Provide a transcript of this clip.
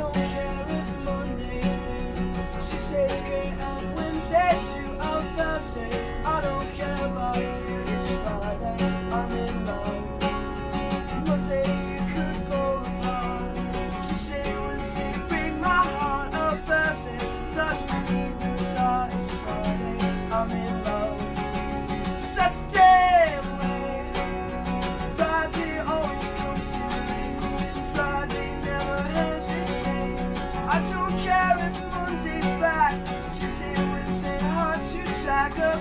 don't care if Monday. She says great and Wednesday too on Thursday I don't care about you, it's Friday, I'm in love could fall apart. She break my heart Friday, I'm in love I don't care if Monday's back. Tuesday, Wednesday, hard to tackle.